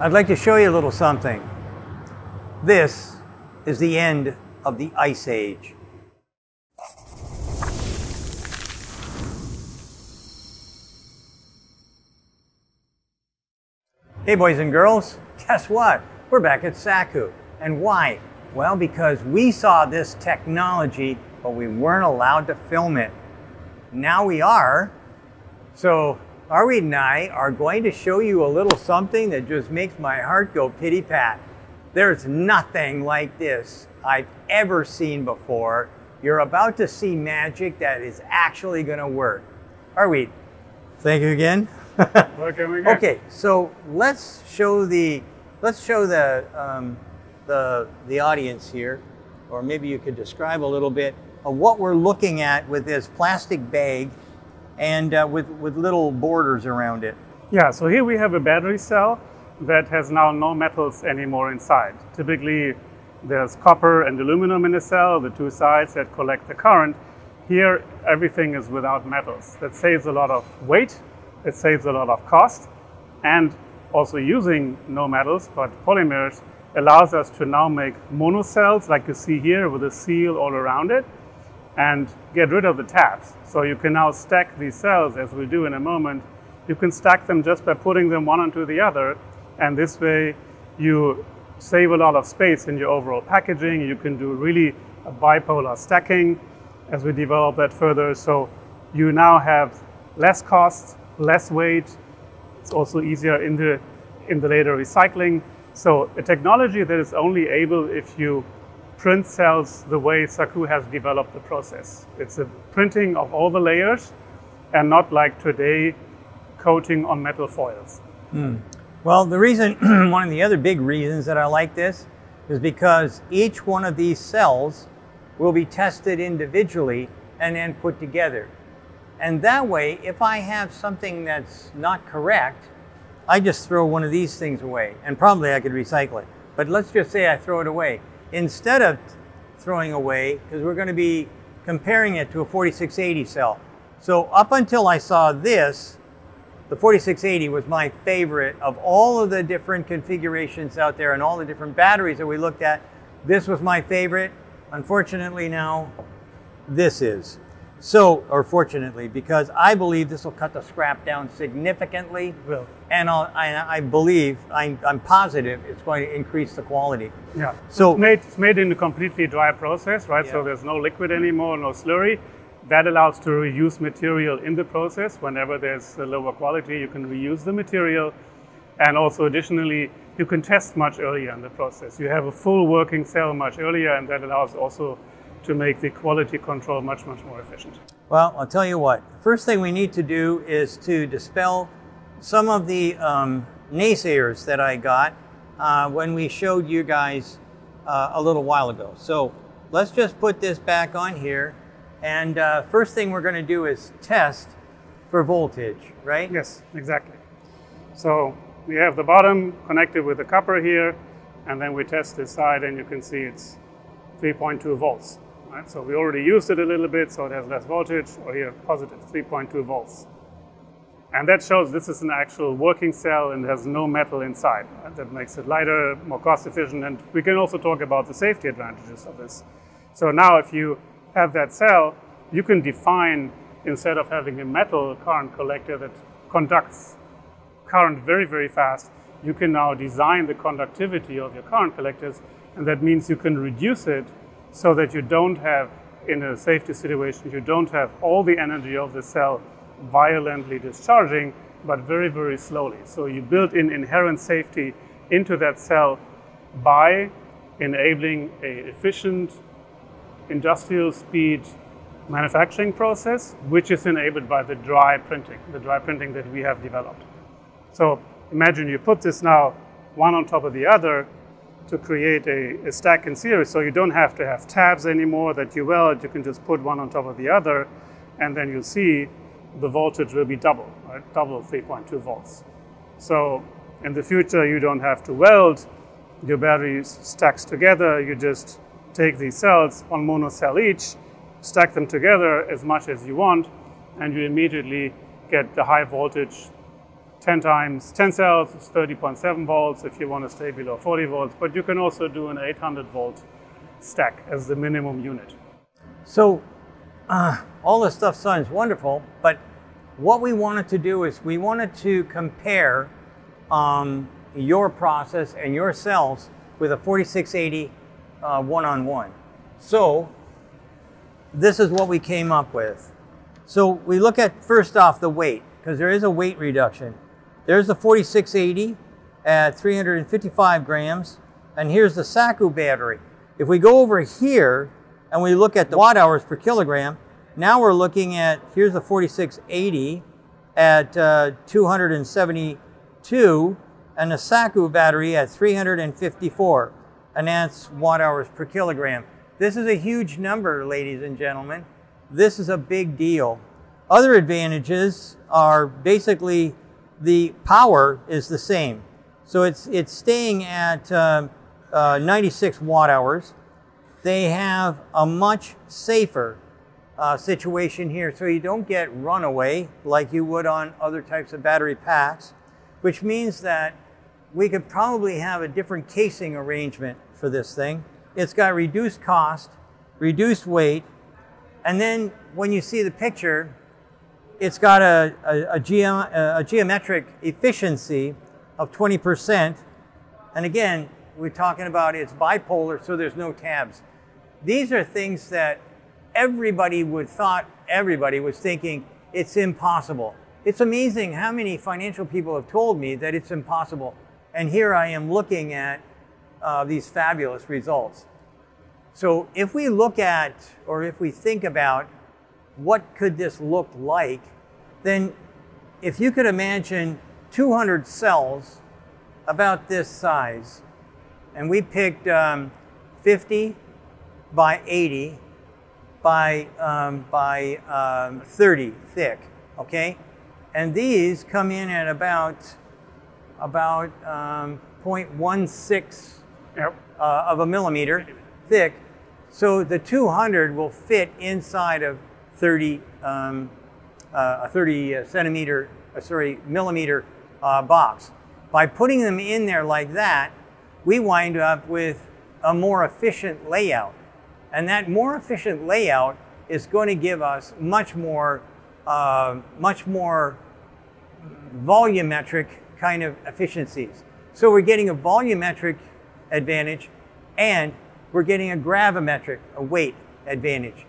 I'd like to show you a little something. This is the end of the Ice Age. Hey boys and girls, guess what? We're back at Sakuu. And why? Well, because we saw this technology, but we weren't allowed to film it. Now we are. So Arwed and I are going to show you a little something that just makes my heart go pity pat. There's nothing like this I've ever seen before. You're about to see magic that is actually going to work. Arwed, thank you again. Welcome again. Okay, so let's show the let's show the um, the the audience here, or maybe you could describe a little bit of what we're looking at with this plastic bag and uh, with with little borders around it. Yeah, so here we have a battery cell that has now no metals anymore inside. Typically, there's copper and aluminum in the cell, the two sides that collect the current. Here, everything is without metals. That saves a lot of weight it saves a lot of cost and also using no metals but polymers allows us to now make monocells like you see here with a seal all around it and get rid of the tabs. So you can now stack these cells as we'll do in a moment. You can stack them just by putting them one onto the other and this way you save a lot of space in your overall packaging. You can do really a bipolar stacking as we develop that further. So you now have less cost less weight. It's also easier in the, in the later recycling. So a technology that is only able if you print cells the way Sakuu has developed the process. It's a printing of all the layers and not like today coating on metal foils. Mm. Well, the reason, one of the other big reasons that I like this is because each one of these cells will be tested individually and then put together. And that way, if I have something that's not correct, I just throw one of these things away. And probably I could recycle it. But let's just say I throw it away. Instead of throwing away, because we're going to be comparing it to a 4680 cell. So up until I saw this, the 4680 was my favorite of all of the different configurations out there and all the different batteries that we looked at. This was my favorite. Unfortunately now, this is. So, or fortunately, because I believe this will cut the scrap down significantly. Will. And I'll, I, I believe, I'm, I'm positive it's going to increase the quality. Yeah. So it's made, it's made in a completely dry process, right? Yeah. So there's no liquid anymore, no slurry. That allows to reuse material in the process. Whenever there's a lower quality, you can reuse the material. And also additionally, you can test much earlier in the process. You have a full working cell much earlier, and that allows also to make the quality control much, much more efficient? Well, I'll tell you what. First thing we need to do is to dispel some of the um, naysayers that I got uh, when we showed you guys uh, a little while ago. So let's just put this back on here. And uh, first thing we're going to do is test for voltage, right? Yes, exactly. So we have the bottom connected with the copper here, and then we test this side, and you can see it's 3.2 volts. Right? So we already used it a little bit, so it has less voltage, or here, positive 3.2 volts. And that shows this is an actual working cell and has no metal inside. Right? That makes it lighter, more cost efficient, and we can also talk about the safety advantages of this. So now if you have that cell, you can define, instead of having a metal current collector that conducts current very, very fast, you can now design the conductivity of your current collectors, and that means you can reduce it so that you don't have, in a safety situation, you don't have all the energy of the cell violently discharging, but very, very slowly. So you build in inherent safety into that cell by enabling a efficient industrial speed manufacturing process, which is enabled by the dry printing, the dry printing that we have developed. So imagine you put this now one on top of the other, to create a, a, stack in series. So you don't have to have tabs anymore that you weld. You can just put one on top of the other, and then you'll see the voltage will be double, right? Double 3.2 volts. So in the future, you don't have to weld your batteries stacks together. You just take these cells, one mono cell each, stack them together as much as you want, and you immediately get the high voltage 10 times 10 cells is 30.7 volts if you want to stay below 40 volts, but you can also do an 800 volt stack as the minimum unit. So uh, all this stuff sounds wonderful, but what we wanted to do is we wanted to compare um, your process and your cells with a 4680 uh, one-on-one. So this is what we came up with. So we look at first off the weight, because there is a weight reduction. There's the 4680 at 355 grams, and here's the Sakuu battery. If we go over here and we look at the watt hours per kilogram, now we're looking at, here's the 4680 at uh, 272 and the Sakuu battery at 354, and that's watt hours per kilogram. This is a huge number, ladies and gentlemen. This is a big deal. Other advantages are basically the power is the same. So it's, it's staying at uh, uh, 96 watt hours. They have a much safer uh, situation here. So you don't get runaway like you would on other types of battery packs, which means that we could probably have a different casing arrangement for this thing. It's got reduced cost, reduced weight, and then when you see the picture, it's got a, a, a, geom a geometric efficiency of 20%. And again, we're talking about it's bipolar, so there's no tabs. These are things that everybody would thought everybody was thinking it's impossible. It's amazing how many financial people have told me that it's impossible. And here I am looking at uh, these fabulous results. So if we look at, or if we think about what could this look like, then if you could imagine 200 cells about this size, and we picked um, 50 by 80 by, um, by um, 30 thick, okay? And these come in at about, about um, 0.16 yep. uh, of a millimeter thick. So the 200 will fit inside of 30, um, uh, a 30 centimeter, uh, sorry, millimeter uh, box. By putting them in there like that, we wind up with a more efficient layout. And that more efficient layout is going to give us much more, uh, much more volumetric kind of efficiencies. So we're getting a volumetric advantage and we're getting a gravimetric, a weight advantage.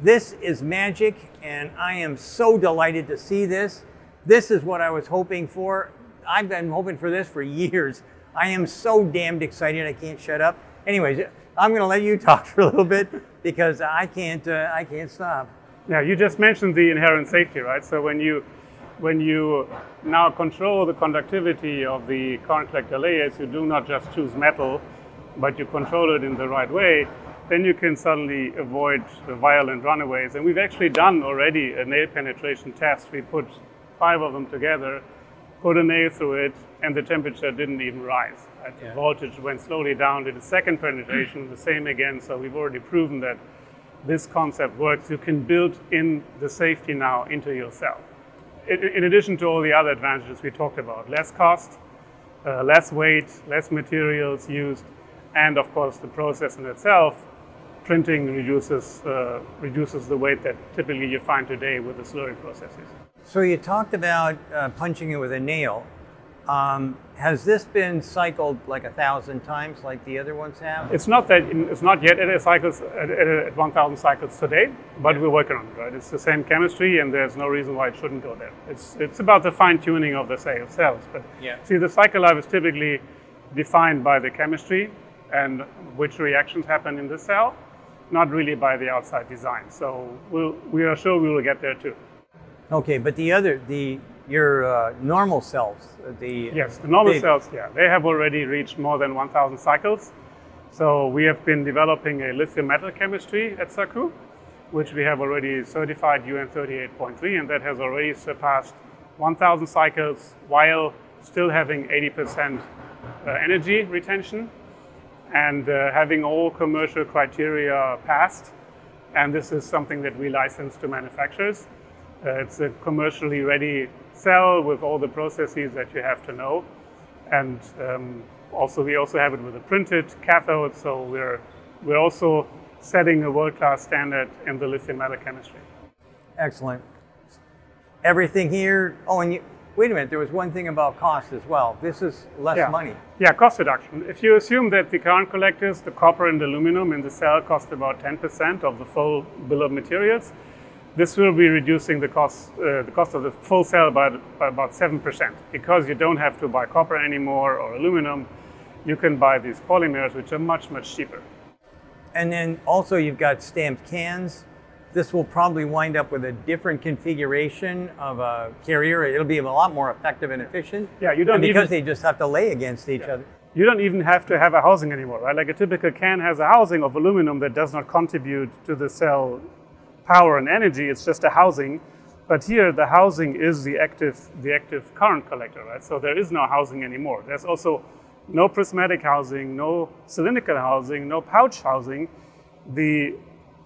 This is magic and I am so delighted to see this. This is what I was hoping for. I've been hoping for this for years. I am so damned excited I can't shut up. Anyways, I'm going to let you talk for a little bit because I can't, uh, I can't stop. Yeah, you just mentioned the inherent safety, right? So when you, when you now control the conductivity of the current collector layers, you do not just choose metal, but you control it in the right way, then you can suddenly avoid the violent runaways. And we've actually done already a nail penetration test. We put five of them together, put a nail through it, and the temperature didn't even rise. Right? Yeah. The voltage went slowly down to the second penetration, the same again. So we've already proven that this concept works. You can build in the safety now into your cell. In addition to all the other advantages we talked about, less cost, uh, less weight, less materials used, and of course the process in itself, printing reduces, uh, reduces the weight that typically you find today with the slurry processes. So you talked about uh, punching it with a nail. Um, has this been cycled like a thousand times, like the other ones have? It's not that it's not yet at a cycles at, at 1,000 cycles today, but we're working on it. Right, it's the same chemistry, and there's no reason why it shouldn't go there. It's it's about the fine tuning of the cells. But yeah. see, the cycle life is typically defined by the chemistry and which reactions happen in the cell, not really by the outside design. So we'll, we are sure we will get there too. Okay, but the other the your uh, normal cells, the yes, the normal cells, yeah, they have already reached more than 1,000 cycles. So we have been developing a lithium metal chemistry at Sakuu, which we have already certified UN 38.3, and that has already surpassed 1,000 cycles while still having 80% uh, energy retention and uh, having all commercial criteria passed. And this is something that we license to manufacturers. Uh, it's a commercially ready cell with all the processes that you have to know. And um, also, we also have it with a printed cathode, so we're, we're also setting a world-class standard in the lithium metal chemistry. Excellent. Everything here, oh, and you, wait a minute, there was one thing about cost as well. This is less yeah. money. Yeah, cost reduction. If you assume that the current collectors, the copper and the aluminum in the cell cost about 10% of the full bill of materials, this will be reducing the cost, uh, the cost of the full cell by, by about 7%. Because you don't have to buy copper anymore or aluminum, you can buy these polymers, which are much, much cheaper. And then also you've got stamped cans. This will probably wind up with a different configuration of a carrier. It'll be a lot more effective and efficient. Yeah, you don't because even, they just have to lay against each yeah. other. You don't even have to have a housing anymore, right? Like a typical can has a housing of aluminum that does not contribute to the cell power and energy. It's just a housing. But here, the housing is the active, the active current collector, right? So there is no housing anymore. There's also no prismatic housing, no cylindrical housing, no pouch housing. The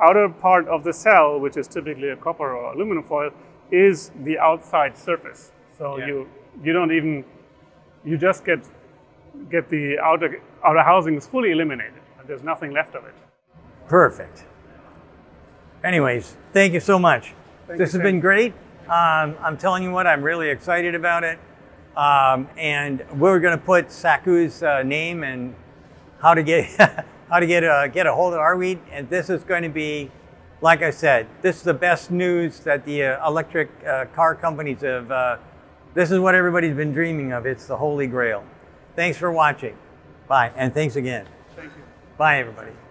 outer part of the cell, which is typically a copper or aluminum foil, is the outside surface. So yeah. you you don't even you just get get the outer outer housing is fully eliminated. There's nothing left of it. Perfect. Anyways, thank you so much. Thank this has been great. Um, I'm telling you what, I'm really excited about it. Um, and we're going to put Sakuu's uh, name and how to get how to get a, get a hold of Arwed. And this is going to be, like I said, this is the best news that the uh, electric uh, car companies have. Uh, this is what everybody's been dreaming of. It's the holy grail. Thanks for watching. Bye, and thanks again. Thank you. Bye, everybody.